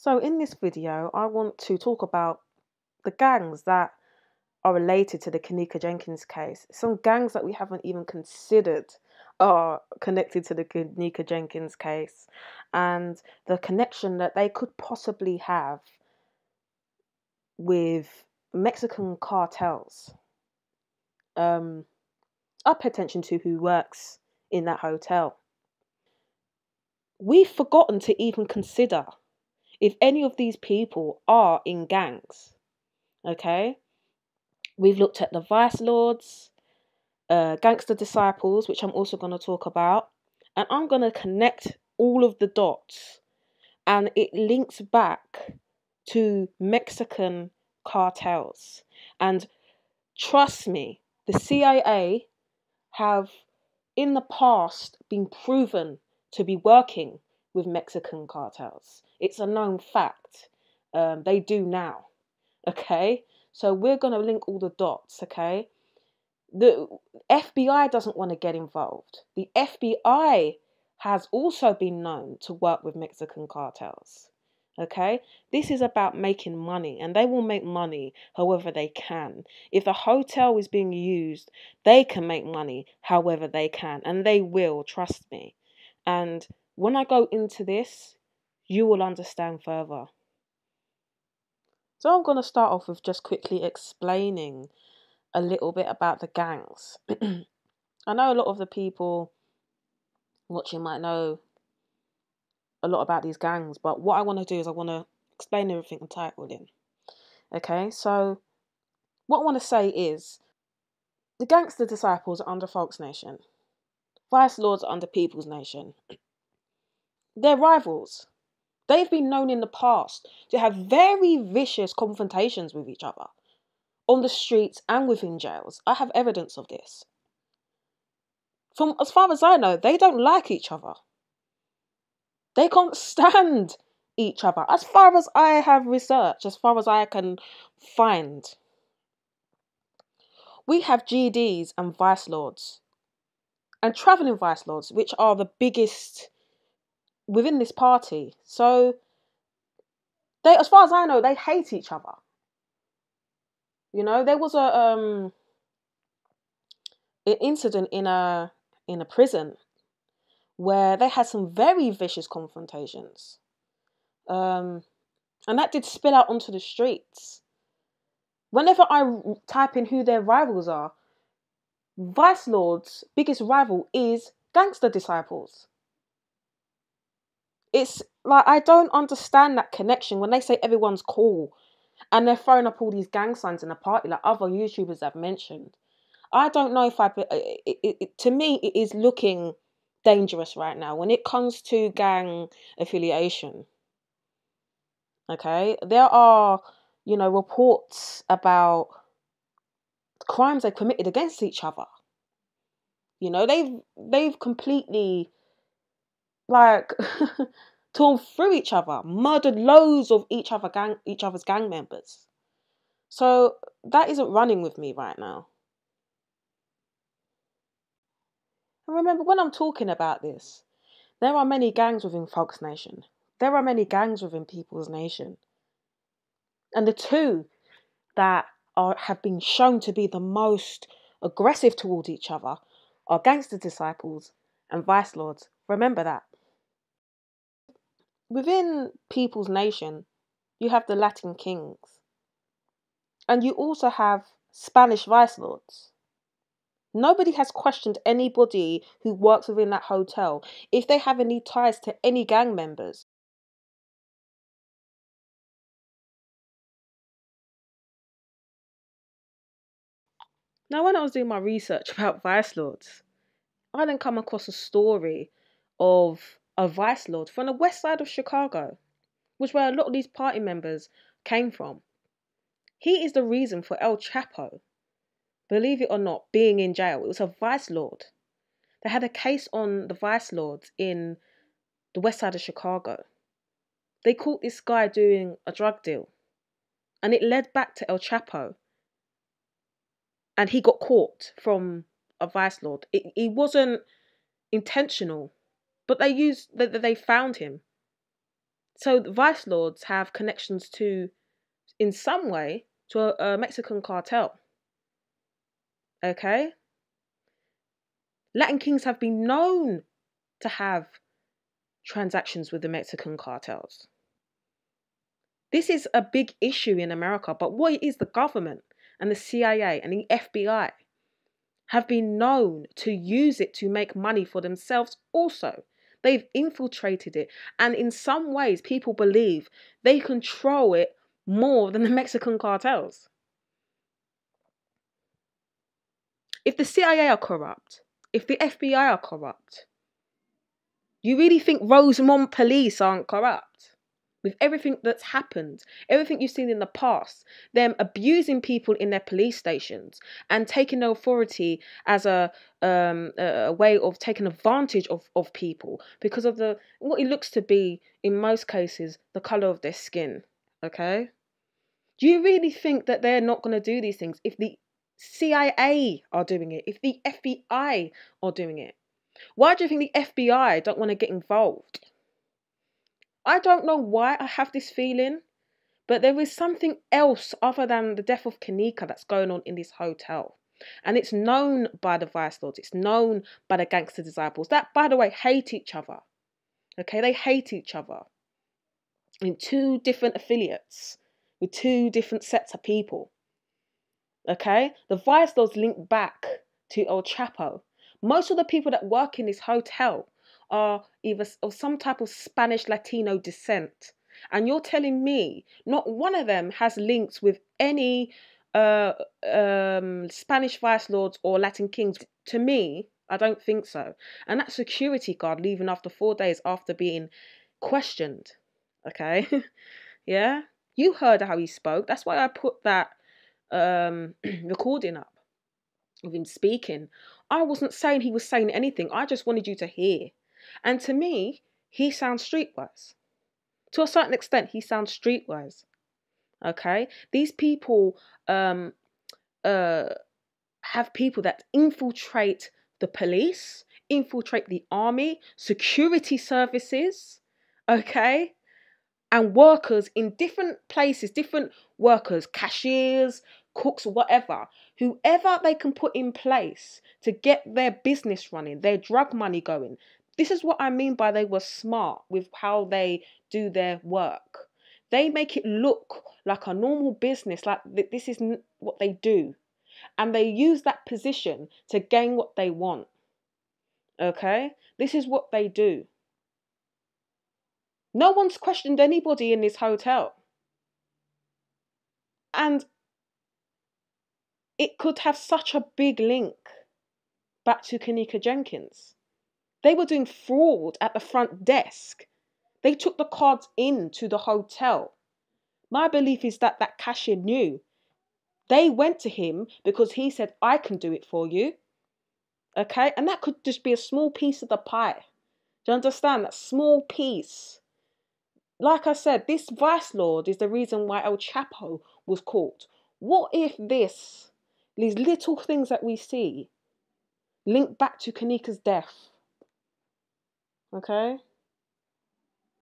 So in this video, I want to talk about the gangs that are related to the Kenneka Jenkins case. Some gangs that we haven't even considered are connected to the Kenneka Jenkins case and the connection that they could possibly have with Mexican cartels. Um, I pay attention to who works in that hotel. We've forgotten to even consider if any of these people are in gangs. Okay? We've looked at the Vice Lords, uh, Gangster Disciples, which I'm also going to talk about. And I'm going to connect all of the dots. And it links back to Mexican cartels. And trust me, the CIA have in the past been proven to be working with Mexican cartels. It's a known fact. Um, they do now. Okay, so we're going to link all the dots. Okay, the FBI doesn't want to get involved. The FBI has also been known to work with Mexican cartels. Okay, this is about making money, and they will make money however they can. If a hotel is being used, they can make money however they can, and they will, trust me. And when I go into this, you will understand further. So I'm going to start off with just quickly explaining a little bit about the gangs. I know a lot of the people watching might know a lot about these gangs, but what I want to do is I want to explain everything and tie it all in. Okay, so what I want to say is the gangster disciples are under Folks Nation, Vice Lords are under People's Nation. They're rivals. They've been known in the past to have very vicious confrontations with each other on the streets and within jails. I have evidence of this. From as far as I know, they don't like each other. They can't stand each other. As far as I have researched, as far as I can find, we have GDs and vice lords and traveling vice lords, which are the biggest within this party. So they, as far as I know, they hate each other. You know, there was a um an incident in a in a prison where they had some very vicious confrontations. Um, and that did spill out onto the streets. Whenever I type in who their rivals are, Vice Lord's biggest rival is Gangster Disciples it's like I don't understand that connection when they say everyone's cool and they're throwing up all these gang signs in a party like other YouTubers have mentioned. I don't know if I. It, it, it, to me, it is looking dangerous right now when it comes to gang affiliation. Okay, there are you know reports about crimes they committed against each other. You know they've they've completely like torn through each other, murdered loads of each other gang each other's gang members. So that isn't running with me right now. And remember when I'm talking about this, there are many gangs within Folks Nation. There are many gangs within People's Nation. And the two that are have been shown to be the most aggressive towards each other are gangster disciples and vice lords. Remember that within People's Nation, you have the Latin kings, and you also have Spanish vice lords. Nobody has questioned anybody who works within that hotel if they have any ties to any gang members. Now, when I was doing my research about vice lords, I then come across a story of a vice lord from the west side of Chicago, which where a lot of these party members came from. He is the reason for El Chapo, believe it or not, being in jail. It was a vice lord. They had a case on the vice lords in the west side of Chicago. They caught this guy doing a drug deal, and it led back to El Chapo. And he got caught from a vice lord. It, it wasn't intentional but they used that they found him. So the vice lords have connections to, in some way, to a, a Mexican cartel. Okay? Latin kings have been known to have transactions with the Mexican cartels. This is a big issue in America, but what is the government and the CIA and the FBI have been known to use it to make money for themselves also. They've infiltrated it, and in some ways, people believe they control it more than the Mexican cartels. If the CIA are corrupt, if the FBI are corrupt, you really think Rosemont police aren't corrupt? With everything that's happened, everything you've seen in the past, them abusing people in their police stations and taking authority as a um, a way of taking advantage of, of people because of the what it looks to be in most cases the color of their skin. Okay, do you really think that they're not going to do these things if the CIA are doing it, if the FBI are doing it? Why do you think the FBI don't want to get involved? I don't know why I have this feeling, but there is something else other than the death of Kenneka that's going on in this hotel. And it's known by the Vice Lords, it's known by the gangster disciples that, by the way, hate each other. Okay, they hate each other in two different affiliates with two different sets of people. Okay, the Vice Lords link back to El Chapo. Most of the people that work in this hotel are either of some type of Spanish Latino descent. And you're telling me not one of them has links with any uh, um, Spanish vice lords or Latin kings. To me, I don't think so. And that security guard leaving after four days after being questioned. Okay, yeah, you heard how he spoke. That's why I put that um, recording up of him speaking. I wasn't saying he was saying anything. I just wanted you to hear. And to me, he sounds streetwise. To a certain extent, he sounds streetwise. Okay, these people um, uh, have people that infiltrate the police, infiltrate the army, security services. Okay, and workers in different places, different workers, cashiers, cooks, whatever, whoever they can put in place to get their business running, their drug money going, this is what I mean by they were smart with how they do their work. They make it look like a normal business, like this is what they do. And they use that position to gain what they want. Okay? This is what they do. No one's questioned anybody in this hotel. And it could have such a big link back to Kenneka Jenkins. They were doing fraud at the front desk. They took the cards into the hotel. My belief is that that cashier knew. They went to him because he said, I can do it for you. Okay? And that could just be a small piece of the pie. Do you understand? That small piece. Like I said, this vice lord is the reason why El Chapo was caught. What if this, these little things that we see, link back to Kenneka's death? Okay?